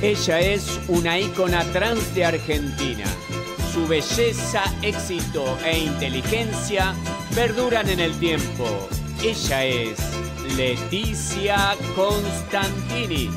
Ella es una ícona trans de Argentina. Su belleza, éxito e inteligencia perduran en el tiempo. Ella es Leticia Constantini.